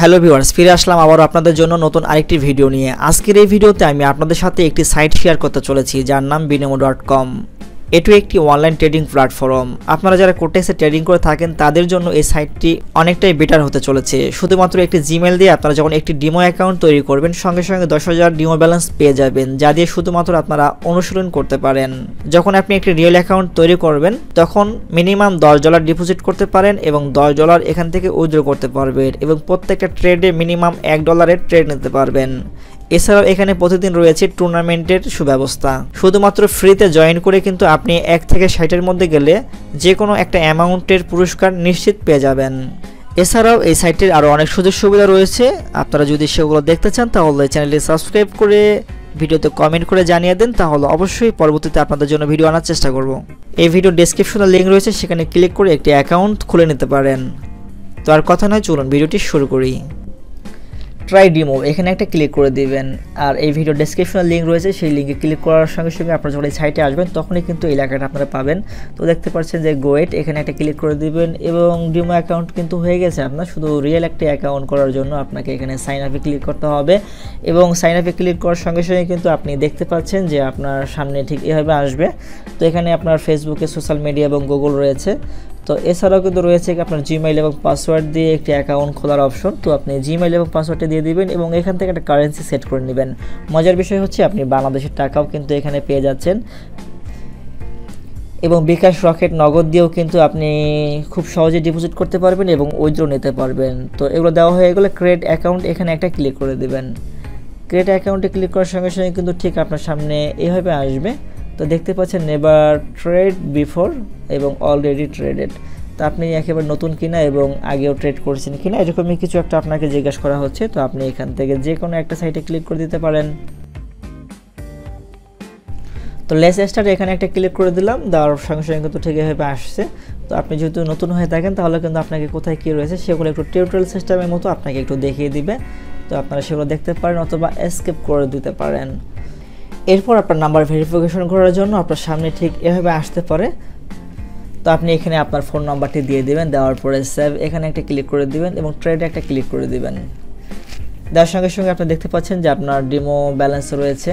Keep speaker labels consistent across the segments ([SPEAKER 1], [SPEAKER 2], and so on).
[SPEAKER 1] Hello viewers ফিরে আসলাম আবারও আপনাদের জন্য নতুন আরেকটি ভিডিও নিয়ে। আজকের এই ভিডিওতে আমি আপনাদের সাথে একটি সাইট শেয়ার করতে চলেছি, যার নাম বিনেমো ডট কম এটি একটি অনলাইন ট্রেডিং প্ল্যাটফর্ম আপনারা যারা কোটেক্সে ট্রেডিং করে থাকেন, তাদের জন্য এই সাইটটি অনেকটাই বেটার হতে চলেছে। শুধুমাত্র একটি জিমেল দিয়ে আপনারা যখন একটি ডিমো অ্যাকাউন্ট তৈরি করবেন, সঙ্গে সঙ্গে দশ হাজার ডিমো ব্যালেন্স পেয়ে যাবেন, যা দিয়ে শুধুমাত্র আপনারা অনুসরণ করতে পারেন। যখন আপনি একটি রিয়েল অ্যাকাউন্ট তৈরি করবেন, তখন মিনিমাম দশ ডলার ডিপোজিট করতে পারেন এবং দশ ডলার এখান থেকে উইথড্র করতে পারবেন এবং প্রত্যেকটা ট্রেডে মিনিমাম এক ডলারের ট্রেড নিতে পারবেন। এছাড়াও এখানে প্রতিদিন রয়েছে টুর্নামেন্টের সুব্যবস্থা। শুধুমাত্র ফ্রিতে জয়েন করে কিন্তু আপনি এক থেকে ষাটের মধ্যে গেলে যে কোনো একটা অ্যামাউন্টের পুরস্কার নিশ্চিত পেয়ে যাবেন। এছাড়াও এই সাইটের আরও অনেক সুযোগ সুবিধা রয়েছে। আপনারা যদি সেগুলো দেখতে চান, তাহলে চ্যানেলটি সাবস্ক্রাইব করে ভিডিওতে কমেন্ট করে জানিয়ে দেন, তাহলে অবশ্যই পরবর্তীতে আপনাদের জন্য ভিডিও আনার চেষ্টা করব। এই ভিডিও ডেসক্রিপশনে লিঙ্ক রয়েছে, সেখানে ক্লিক করে একটি অ্যাকাউন্ট খুলে নিতে পারেন। তো আর কথা নয়, চলুন ভিডিওটি শুরু করি। ট্রাই ডিমো এখানে একটা ক্লিক করে দিবেন। আর এই ভিডিও ডেসক্রিপশনে লিঙ্ক রয়েছে, সেই লিঙ্কে ক্লিক করার সঙ্গে সঙ্গে আপনারা যখন এই সাইটে আসবেন, তখনই কিন্তু এই লেখাটা আপনারা পাবেন। তো দেখতে পাচ্ছেন যে গোয়েট এখানে একটা ক্লিক করে দিবেন এবং ডিমো অ্যাকাউন্ট কিন্তু হয়ে গেছে আপনার। শুধু রিয়েল একটা অ্যাকাউন্ট করার জন্য আপনাকে এখানে সাইন আপে ক্লিক করতে হবে এবং সাইন আপে ক্লিক করার সঙ্গে সঙ্গে কিন্তু আপনি দেখতে পাচ্ছেন যে আপনার সামনে ঠিক এভাবে আসবে। তো এখানে আপনার ফেসবুকে সোশ্যাল মিডিয়া এবং গুগল রয়েছে। তো এছাড়াও কিন্তু রয়েছে আপনার জিমেইল এবং পাসওয়ার্ড দিয়ে একটি অ্যাকাউন্ট খোলার অপশন তো আপনি জিমেইল এবং পাসওয়ার্ডটা দিয়ে দিবেন এবং এখান থেকে একটা কারেন্সি সেট করে নেবেন। মজার বিষয় হচ্ছে আপনি বাংলাদেশের টাকাও কিন্তু এখানে পেয়ে যাচ্ছেন। এবং বিকাশ রকেট নগদ দিয়েও কিন্তু আপনি খুব সহজে ডিপোজিট করতে পারবেন এবং উইথড্র নিতে পারবেন। তো এগুলো দেওয়া হয়ে গেলে ক্রেডিট অ্যাকাউন্ট এখানে একটা ক্লিক করে দেবেন। ক্রেডিট অ্যাকাউন্টে ক্লিক করার সঙ্গে সঙ্গে কিন্তু ঠিক আপনার সামনে এভাবে আসবে। তো দেখতে পাচ্ছেন নেভার ট্রেড বিফোর এবং অলরেডি ট্রেডেড তো আপনি একেবারে নতুন কিনা এবং আগেও ট্রেড করছেন কিনা, এরকমই কিছু একটা আপনাকে জিজ্ঞাসা করা হচ্ছে। তো আপনি এখান থেকে যে কোনো একটা সাইটে ক্লিক করে দিতে পারেন। তো লেস স্টার এখানে একটা ক্লিক করে দিলাম, দেওয়ার সঙ্গে সঙ্গে কিন্তু ঠিক এভাবে আসছে। তো আপনি যেহেতু নতুন হয়ে থাকেন, তাহলে কিন্তু আপনাকে কোথায় কী রয়েছে সেগুলো একটু টিউটোরিয়াল সিস্টেমের মতো আপনাকে একটু দেখিয়ে দিবে। তো আপনারা সেগুলো দেখতে পারেন অথবা স্কেপ করে দিতে পারেন। এরপর আপনার নাম্বার ভেরিফিকেশন করার জন্য আপনার সামনে ঠিক এভাবে আসতে পারে। তো আপনি এখানে আপনার ফোন নাম্বারটি দিয়ে দিবেন, দেওয়ার পরে সেভ এখানে একটা ক্লিক করে দিবেন এবং ট্রেডে একটা ক্লিক করে দিবেন। দেওয়ার সঙ্গে সঙ্গে আপনি দেখতে পাচ্ছেন যে আপনার ডিমো ব্যালেন্স রয়েছে।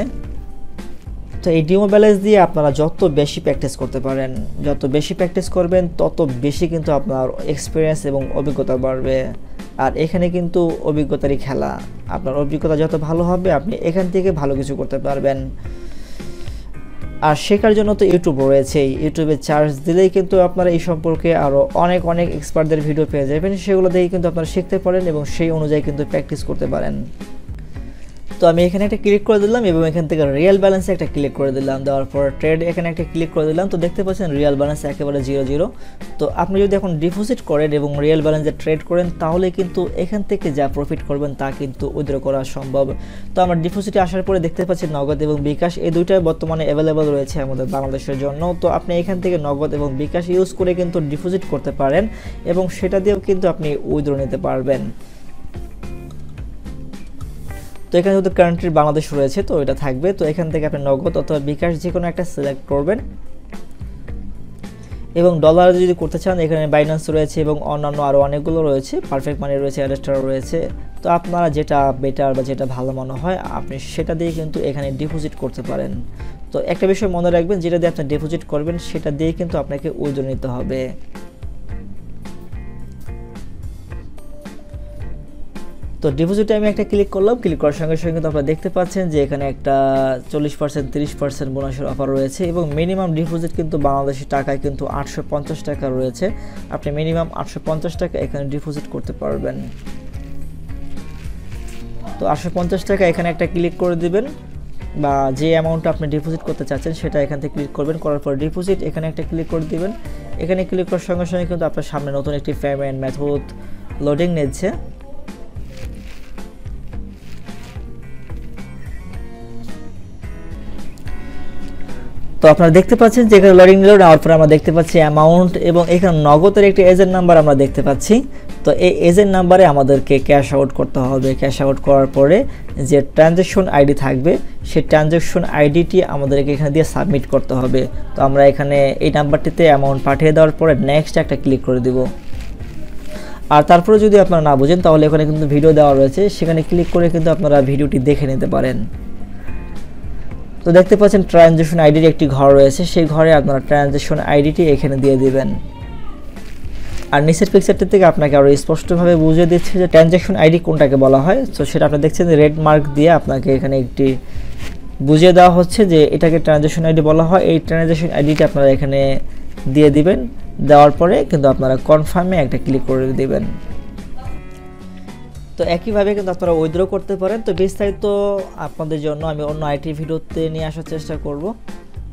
[SPEAKER 1] তো এই ডিমো ব্যালেন্স দিয়ে আপনারা যত বেশি প্র্যাকটিস করতে পারেন, যত বেশি প্র্যাকটিস করবেন, তত বেশি কিন্তু আপনার এক্সপিরিয়েন্স এবং অভিজ্ঞতা বাড়বে। আর এখানে কিন্তু অভিজ্ঞতারই খেলা। আপনার অভিজ্ঞতা যত ভালো হবে, আপনি এখান থেকে ভালো কিছু করতে পারবেন। আর শেখার জন্য তো ইউটিউব রয়েছেই। ইউটিউবে চার্জ দিলেই কিন্তু আপনারা এই সম্পর্কে আরও অনেক অনেক এক্সপার্টদের ভিডিও পেয়ে যাবেন। সেগুলো দেখেই কিন্তু আপনারা শিখতে পারেন এবং সেই অনুযায়ী কিন্তু প্র্যাকটিস করতে পারেন। তো আমি এখানে একটা ক্লিক করে দিলাম এবং এখান থেকে রিয়েল ব্যালেন্সে একটা ক্লিক করে দিলাম। দেওয়ার পর ট্রেড এখানে একটা ক্লিক করে দিলাম। তো দেখতে পাচ্ছেন রিয়েল ব্যালেন্স একেবারে জিরো জিরো তো আপনি যদি এখন ডিপোজিট করেন এবং রিয়েল ব্যালেন্সে ট্রেড করেন, তাহলে কিন্তু এখান থেকে যা প্রফিট করবেন তা কিন্তু উইথড্র করা সম্ভব। তো আমার ডিপোজিটে আসার পরে দেখতে পাচ্ছি নগদ এবং বিকাশ, এই দুইটাই বর্তমানে অ্যাভেলেবল রয়েছে আমাদের বাংলাদেশের জন্য। তো আপনি এখান থেকে নগদ এবং বিকাশ ইউজ করে কিন্তু ডিপোজিট করতে পারেন এবং সেটা দিয়েও কিন্তু আপনি উইথড্র নিতে পারবেন। তো এখানে যেহেতু কান্ট্রির বাংলাদেশ রয়েছে, তো এটা থাকবে। তো এখান থেকে আপনি নগদ অথবা বিকাশ যে কোনো একটা সিলেক্ট করবেন। এবং ডলার যদি করতে চান, এখানে বাইন্যান্স রয়েছে এবং অন্যান্য আরও অনেকগুলো রয়েছে। পারফেক্ট মানি রয়েছে অ্যাডেস্টার রয়েছে। তো আপনারা যেটা বেটার বা যেটা ভালো মনে হয়, আপনি সেটা দিয়ে কিন্তু এখানে ডিপোজিট করতে পারেন। তো একটা বিষয় মনে রাখবেন, যেটা দিয়ে আপনি ডিপোজিট করবেন, সেটা দিয়ে কিন্তু আপনাকে উইথড্র নিতে হবে। তো ডিপোজিটে আমি একটা ক্লিক করলাম ক্লিক করার সঙ্গে সঙ্গে কিন্তু আপনারা দেখতে পাচ্ছেন যে এখানে একটা চল্লিশ পার্সেন্ট তিরিশ পার্সেন্ট বোনাসের অফার রয়েছে এবং মিনিমাম ডিপোজিট কিন্তু বাংলাদেশি টাকায় কিন্তু আটশো পঞ্চাশ টাকা রয়েছে। আপনি মিনিমাম আটশো পঞ্চাশ টাকা এখানে ডিপোজিট করতে পারবেন। তো আটশো পঞ্চাশ টাকা এখানে একটা ক্লিক করে দিবেন বা যে অ্যামাউন্টটা আপনি ডিপোজিট করতে চাচ্ছেন সেটা এখান থেকে ক্লিক করবেন, করার পর ডিপোজিট এখানে একটা ক্লিক করে দিবেন। এখানে ক্লিক করার সঙ্গে সঙ্গে কিন্তু আপনার সামনে নতুন একটি পেমেন্ট মেথড লোডিং নিচ্ছে। তো আপনারা দেখতে পাচ্ছেন যে এখানে লোডিং নিল নেওয়ার পরে আমরা দেখতে পাচ্ছি অ্যামাউন্ট এবং এখানে নগদের একটি এজেন্ট নাম্বার আমরা দেখতে পাচ্ছি। তো এই এজেন্ট নাম্বারে আমাদেরকে ক্যাশ আউট করতে হবে। ক্যাশ আউট করার পরে যে ট্রানজ্যাকশন আইডি থাকবে, সেই ট্রানজ্যাকশন আইডিটি আমাদেরকে এখানে দিয়ে সাবমিট করতে হবে। তো আমরা এখানে এই নাম্বারটিতে অ্যামাউন্ট পাঠিয়ে দেওয়ার পরে নেক্সট একটা ক্লিক করে দিব। আর তারপরে যদি আপনারা না বুঝেন, তাহলে এখানে কিন্তু ভিডিও দেওয়া রয়েছে। সেখানে ক্লিক করে কিন্তু আপনারা ভিডিওটি দেখে নিতে পারেন। তো দেখতে পাচ্ছেন ট্রানজেকশন আইডির একটি ঘর রয়েছে। সেই ঘরে আপনারা ট্রানজেকশন আইডিটি এখানে দিয়ে দিবেন। আর নিচের পিকচারটি থেকে আপনাকে আরও স্পষ্টভাবে বুঝিয়ে দিচ্ছে যে ট্রানজ্যাকশন আইডি কোনটাকে বলা হয়। তো সেটা আপনি দেখছেন রেড মার্ক দিয়ে আপনাকে এখানে একটি বুঝিয়ে দেওয়া হচ্ছে যে এটাকে ট্রানজ্যাকশন আইডি বলা হয়। এই ট্রানজ্যাকশন আইডিটা আপনারা এখানে দিয়ে দিবেন। দেওয়ার পরে কিন্তু আপনারা কনফার্মে একটা ক্লিক করে দিবেন। তো একইভাবে কিন্তু আপনারা উইথড্র করতে পারেন। তো বিস্তারিত আপনাদের জন্য আমি অন্য আইটি ভিডিওতে নিয়ে আসার চেষ্টা করব।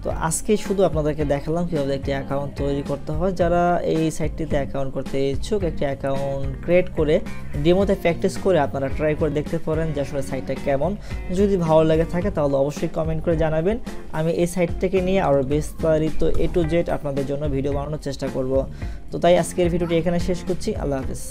[SPEAKER 1] তো আজকে শুধু আপনাদেরকে দেখালাম কীভাবে একটি অ্যাকাউন্ট তৈরি করতে হয়। যারা এই সাইটটিতে অ্যাকাউন্ট করতে ইচ্ছুক, একটি অ্যাকাউন্ট ক্রিয়েট করে ডেমোতে প্র্যাকটিস করে আপনারা ট্রাই করে দেখতে পারেন যে আসলে সাইটটা কেমন। যদি ভালো লাগে থাকে তাহলে অবশ্যই কমেন্ট করে জানাবেন। আমি এই সাইট থেকে নিয়ে আরও বিস্তারিত এ টু জেড আপনাদের জন্য ভিডিও বানানোর চেষ্টা করব। তো তাই আজকের ভিডিওটি এখানে শেষ করছি। আল্লাহ হাফিজ।